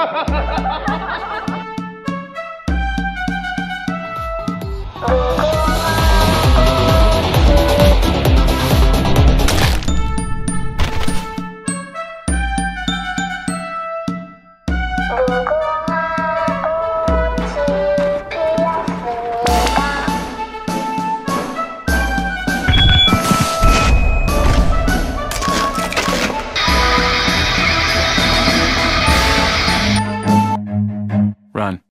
Oh, Run.